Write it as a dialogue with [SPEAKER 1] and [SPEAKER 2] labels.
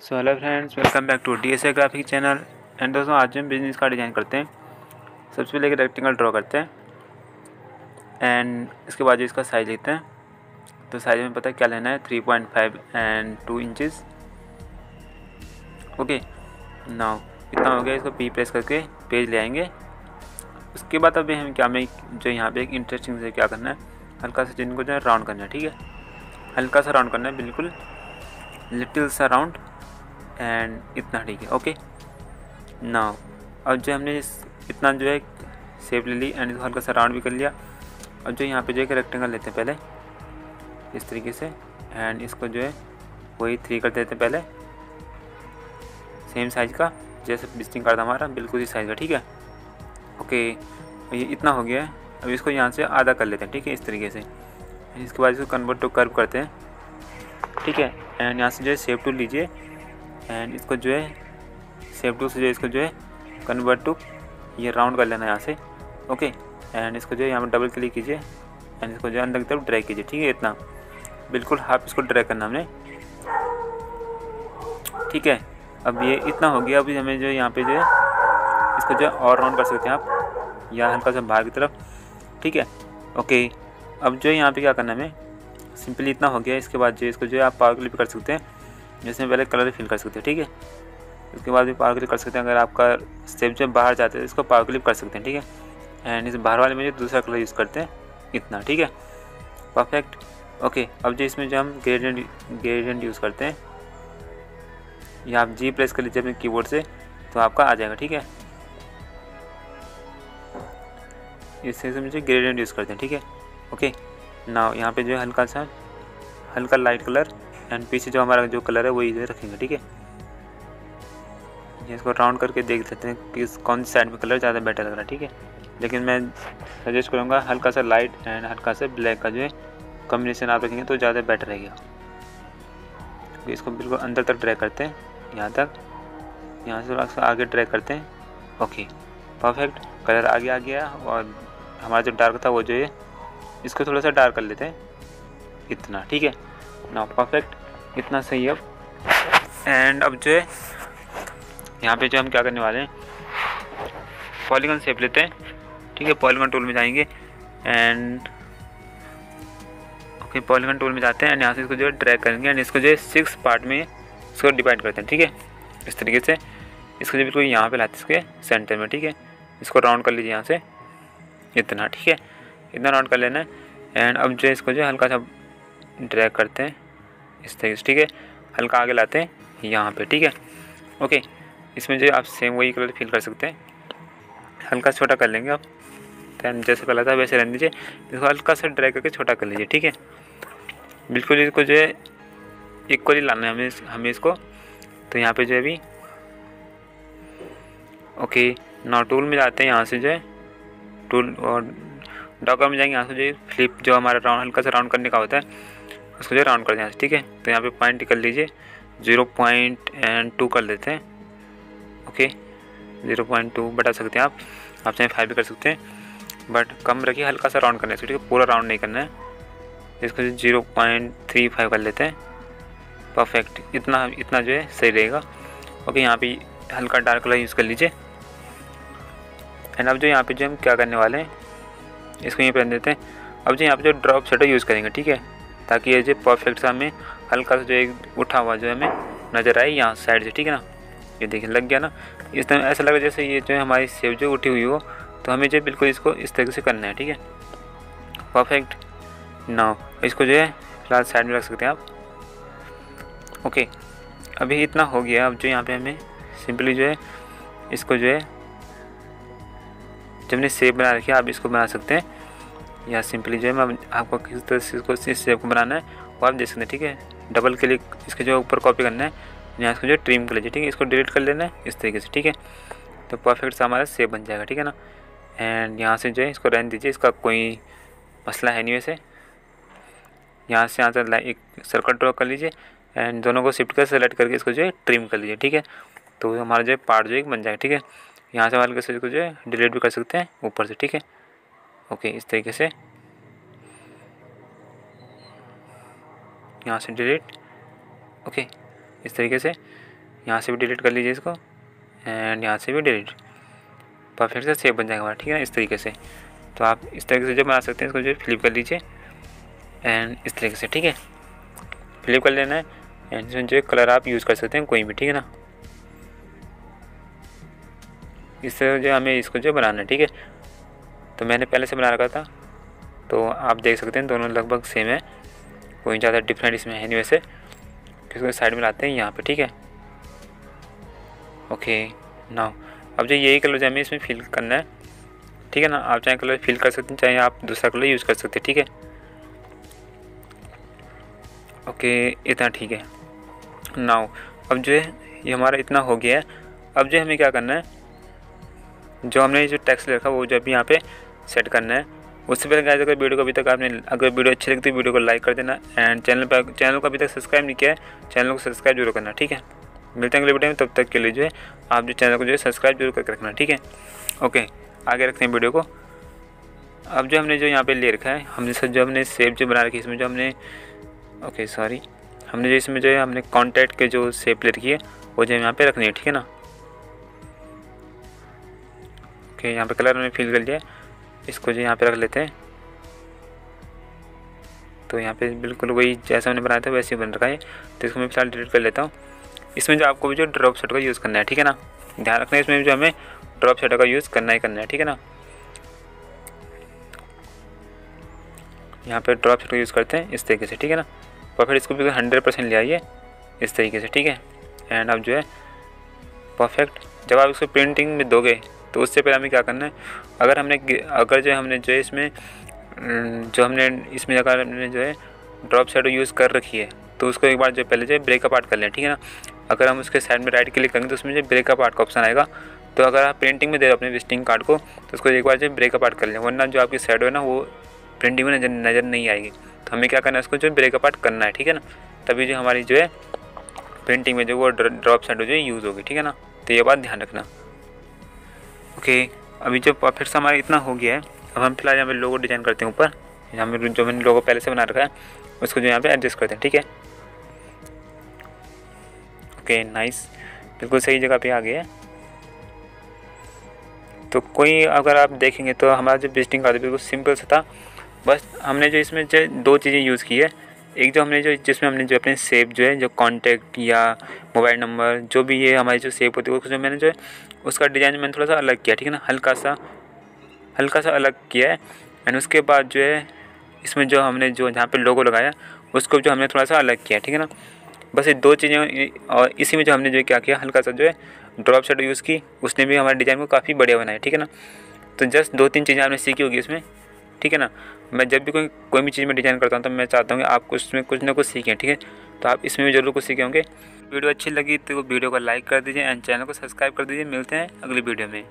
[SPEAKER 1] So hello friends welcome back to D S A graphic channel and दोस्तों, आज हम business का design करते हैं। सबसे पहले एक रेक्टेंगल ड्रॉ करते हैं। एंड इसके बाद जो इसका साइज़ लेते हैं। तो साइज़ में पता है क्या लेना है? Three point five and two inches okay now इतना हो गया इसको पी प्रेस करके पेज ले आएँगे। उसके बाद अभी हम क्या में, जो यहाँ पे एक इंटरेस्टिंग से क्या करना है? हल्का सा जिनको जो है राउंड करना है, ठीक है? हल्का सा राउंड करना है, बिल्कुल। लिटिल सा राउंड एंड इतना ठीक है, ओके? नाउ, अब जो हमने इतना जो है सेप ले ली एंड इसको हल्का सा राउंड भी कर लिया। अब जो यहाँ पे जो है रेक्टेंगल लेते हैं पहले, इस तरीके से, एंड इसको जो है, वही थ्री कर देते हैं पहले। सेम साइज़ का, जैसे विजिटिंग कार्ड हमारा, बिल्कुल ही साइज़ का, ठीक है? ओके ये इतना हो गया है। अब इसको यहाँ से आधा कर लेते हैं, ठीक है, इस तरीके से। इसके बाद इसको कन्वर्ट टू कर्व करते हैं, ठीक है? एंड यहाँ से जो है सेप टू लीजिए। एंड इसको जो है सेप टू से जो इसको जो है कन्वर्ट टू ये राउंड कर लेना है यहाँ से। ओके एंड इसको जो है यहाँ पर डबल क्लिक कीजिए। एंड इसको जो है अंदर की तरफ़ ड्रैग कीजिए। ठीक है इतना? बिल्कुल हाफ़ इसको ड्रैग करना हमने। ठीक है? अब ये इतना हो गया। अभी हमें जो है यहाँ पे जो है, इसको जो है और राउंड कर सकते हैं आप। या हल्का सा बाहर की तरफ़। ठीक है? ओके अब जो है यहाँ पे क्या करना है हमें? सिंपली इतना हो गया। इसके बाद जो है इसको जो है आप पावर क्लिप कर सकते हैं। जिसमें पहले कलर फिल कर सकते हैं, ठीक है? उसके बाद भी पावर क्लिप कर सकते हैं, अगर आपका स्टेप जब बाहर जाते हैं तो इसको पावर क्लिप कर सकते हैं, ठीक है? एंड इस बाहर वाले में जो दूसरा कलर यूज़ करते हैं, इतना, ठीक है? परफेक्ट ओके अब जो इसमें जो हम ग्रेडियंट ग्रेडियंट यूज़ करते हैं, या आप जी प्रेस कर लीजिए अपने कीबोर्ड से तो आपका आ जाएगा, ठीक है? इस से मुझे ग्रेडियंट यूज़ करते हैं, ठीक है? ओके ना यहाँ पे जो है हल्का सा, हल्का लाइट कलर एंड पीछे जो हमारा जो कलर है, वही इधर रखेंगे, ठीक है? इसको राउंड करके देख लेते हैं कि कौन सी साइड में कलर ज़्यादा बेटर लग रहा है, ठीक है? लेकिन मैं सजेस्ट करूँगा हल्का सा लाइट एंड हल्का सा ब्लैक का जो है कॉम्बिनेशन आप रखेंगे तो ज़्यादा बेटर रहेगा। तो इसको बिल्कुल अंदर तक ड्रैग करते हैं, यहाँ तक। यहाँ से थोड़ा आगे ड्रैग करते हैं। ओके परफेक्ट कलर आगे आ गया और हमारा जो डार्क था वो जो है, इसको थोड़ा सा डार्क कर लेते हैं। इतना, ठीक है? ना परफेक्ट इतना सही है अब। एंड अब जो है, यहाँ पे जो हम क्या करने वाले हैं पॉलीगन सेप लेते हैं। ठीक है पॉलीगन टूल में जाएँगे। एंड ओके पॉलीगन टूल में जाते हैं एंड यहाँ से इसको जो है ड्रैग करेंगे। एंड इसको जो है सिक्स पार्ट में इसको डिवाइड करते हैं। ठीक है, इस तरीके से। इसको जो बिल्कुल यहाँ पे लाते हैं, इसके सेंटर में। ठीक है, इसको राउंड कर लीजिए यहाँ से। इतना, ठीक है, इतना राउंड कर लेना है। एंड अब जो है इसको जो हल्का सा ड्रैग करते हैं। इस तरीके से, ठीक है? हल्का आगे लाते हैं, यहाँ पे, ठीक है? ओके, इसमें जो आप सेम वही कलर फिल कर सकते हैं। हल्का छोटा कर लेंगे आप। दैन जैसे पहला था, वैसे रहने दीजिए। इसको हल्का सा ड्राई करके छोटा कर लीजिए, ठीक है? बिल्कुल इसको जो है इक्वली लाना है हमें हमें इसको। तो यहाँ पे जो है अभी, ओके नौ टूल में जाते हैं यहाँ से जो है। टूल और डॉकर में जाएँगे यहाँ से जो फ्लिप जो हमारा राउंड हल्का सा राउंड करने का होता है। उसको जो राउंड कर दें ठीक है? तो यहाँ पे पॉइंट कर लीजिए। ज़ीरो पॉइंट एंड टू कर देते हैं। ओके ज़ीरो पॉइंट टू बता सकते हैं आप। आप चाहे फाइव भी कर सकते हैं। बट कम रखिए, हल्का सा राउंड करना है ठीक है? पूरा राउंड नहीं करना है। इसको ज़ीरो पॉइंट थ्री फाइव कर लेते हैं। परफेक्ट इतना इतना जो है सही रहेगा। ओके यहाँ पे हल्का डार्क कलर यूज़ कर लीजिए। एंड अब जो यहाँ पे जो हम क्या करने वाले हैं, इसको यहीं पर देते हैं। अब जो यहाँ पे जो ड्रॉप शटर यूज़ करेंगे, ठीक है? ताकि ये जो परफेक्ट सा हमें हल्का सा जो एक उठा हुआ जो हमें नज़र आए यहाँ साइड से, ठीक है ना? ये देखिए, लग गया ना? इस तरह, ऐसा लगा जैसे ये जो है हमारी सेब जो उठी हुई हो तो हमें जो बिल्कुल इसको इस तरीके से करना है, ठीक है? परफेक्ट नाउ इसको जो है फ़िलहाल साइड में रख सकते हैं आप। ओके अभी इतना हो गया, अब जो यहाँ पे हमें सिंपली जो है इसको जो है जब हमने सेब बना रखी है, आप इसको बना सकते हैं। या सिंपली जो है मैं आपको किस तरह से इसको इस सेप को बनाना है, वो आप देख सकते हैं, ठीक है? डबल क्लिक इसके जो ऊपर कॉपी करना है यहाँ इसको जो ट्रिम कर लीजिए, ठीक है? इसको डिलीट कर लेना है, इस तरीके से, ठीक है? तो परफेक्ट सा हमारा सेप बन जाएगा, ठीक है ना? एंड यहाँ से जो है इसको रहने दीजिए, इसका कोई मसला है नहीं वैसे। यहाँ से यहाँ से एक सर्कल ड्रॉ कर लीजिए एंड दोनों को शिफ्ट कर सेलेक्ट करके इसको जो है ट्रिम कर लीजिए, ठीक है? तो हमारा जो है पार्ट जो है बन जाएगा, ठीक है? यहाँ से हमारे से इसको जो है डिलीट भी कर सकते हैं, ऊपर से, ठीक है? ओके, इस तरीके से। यहाँ से डिलीट। ओके, इस तरीके से। यहाँ से भी डिलीट कर लीजिए इसको, एंड यहाँ से भी डिलीट। परफेक्ट से सेव बन जाएगा ठीक है इस तरीके से। तो आप इस तरीके से जो बना सकते हैं, इसको जो फ्लिप कर लीजिए, एंड इस तरीके से, ठीक है। फ्लिप कर लेना है, एंड इसमें जो कलर आप यूज़ कर सकते हैं, कोई भी, ठीक है ना। इस तरह जो हमें इसको जो बनाना है, ठीक है। तो मैंने पहले से बना रखा था। तो आप देख सकते हैं दोनों लगभग सेम है। कोई ज़्यादा डिफरेंट इसमें है नहीं वैसे। इसको साइड में लाते हैं, यहाँ पे, ठीक है? ओके नाउ अब जो यही कलर जो हमें इसमें फिल करना है, ठीक है ना? आप चाहे कलर फिल कर सकते हैं, चाहे आप दूसरा कलर यूज़ कर सकते हैं, ठीक है? ओके इतना ठीक है। नाउ अब जो है, ये हमारा इतना हो गया है। अब जो हमें क्या करना है, जो हमने जो टैक्स लिखा वो जो अभी यहाँ पे सेट करना है। उससे पहले गाइस अगर वीडियो को अभी तक आपने, अगर वीडियो अच्छी लगती है वीडियो को लाइक कर देना एंड चैनल पर चैनल को अभी तक सब्सक्राइब नहीं किया है चैनल को सब्सक्राइब ज़रूर करना, ठीक है? मिलते हैं अगले वीडियो में, तब तक के लिए जो है, आप जो चैनल को जो है सब्सक्राइब ज़रूर करके रखना, ठीक है? ओके आगे रखते हैं वीडियो को। अब जो हमने जो यहाँ पे ले रखा है, हमने सर जो हमने सेव जो बना रखी है, इसमें जो हमने ओके सॉरी हमने जो इसमें जो है, हमने कॉन्टैक्ट के जो सेव ले रखी है, वो जो यहाँ पे रखनी है, ठीक है ना? ओके यहाँ पे कलर हमने फिल कर लिया इसको जो यहाँ पे रख लेते हैं। तो यहाँ पे बिल्कुल वही जैसा हमने बनाया था, वैसे ही बन रखा है। तो इसको मैं फ़िलहाल डिलीट कर लेता हूँ। इसमें जो आपको भी जो ड्रॉप सेट का यूज़ करना है, ठीक है ना? ध्यान रखना है इसमें जो हमें ड्रॉप सेट का यूज़ करना ही करना है, ठीक है ना? यहाँ पे ड्रॉप सेट का यूज़ करते हैं इस तरीके से, ठीक है ना? और फिर इसको भी हंड्रेड परसेंट ले आइए इस तरीके से, ठीक है? एंड अब जो है, परफेक्ट जब आप इसको प्रिंटिंग में दोगे तो उससे पहले हमें क्या करना है? अगर हमने अगर जो हमने जो है इसमें जो हमने इसमें अगर हमने जो है ड्रॉप शेडो यूज़ कर रखी है तो उसको एक बार जो पहले जो है ब्रेकअप आर्ट कर लें, ठीक है ना? अगर हम उसके साइड में राइट क्लिक करेंगे तो उसमें जो ब्रेकअप आर्ट का ऑप्शन आएगा तो अगर आप प्रिंटिंग में दे रहे हो अपने विजिटिंग कार्ड को तो उसको एक बार जो ब्रेकअप आर्ट कर लें, वरना जो आपकी शेडो है ना, वो प्रिंटिंग में नज़र, नज़र नहीं आएगी। तो हमें क्या करना है, उसको जो ब्रेकअप आर्ट करना है, ठीक है ना? तभी जो हमारी जो है प्रिंटिंग में जो वो ड्रॉप शेडो जो यूज़ होगी, ठीक है ना? तो ये बात ध्यान रखना। ओके, अभी जो से हमारा इतना हो गया है, अब हम फ़िलहाल यहाँ पे लोगो डिज़ाइन करते हैं ऊपर। यहाँ पे जो मैंने लोगो पहले से बना रखा है, उसको जो यहाँ पे एडजस्ट करते हैं, ठीक है? ओके नाइस बिल्कुल सही जगह पे आ गया है। तो कोई अगर आप देखेंगे तो हमारा जो विजिटिंग कार्ड बिल्कुल सिंपल सा था। बस हमने जो इसमें जो दो चीज़ें यूज़ की है, एक जो हमने जो, जिसमें हमने जो अपने सेव जो है, जो कांटेक्ट या मोबाइल नंबर जो भी ये हमारी जो सेव होती है उसको जो मैंने जो है उसका डिज़ाइन मैंने थोड़ा सा अलग किया, ठीक है ना? हल्का सा हल्का सा अलग किया है। एंड उसके बाद जो है, इसमें जो हमने जो जहाँ पे लोगो लगाया, उसको जो हमने थोड़ा सा अलग किया, ठीक है ना? बस ये दो चीज़ें और इसी में जो हमने जो क्या किया हल्का सा जो है ड्रॉप शेडो यूज़ की, उसने भी हमारे डिज़ाइन को काफ़ी बढ़िया बनाया, ठीक है ना? तो जस्ट दो तीन चीज़ें आपने सीखी होगी इसमें ठीक है ना? मैं जब भी कोई कोई भी चीज़ में डिज़ाइन करता हूँ तो मैं चाहता हूँ कि आप उसमें कुछ ना कुछ सीखें, ठीक है? तो आप इसमें भी ज़रूर कुछ सीखे होंगे। वीडियो अच्छी लगी तो वीडियो को लाइक कर दीजिए एंड चैनल को सब्सक्राइब कर दीजिए। मिलते हैं अगली वीडियो में।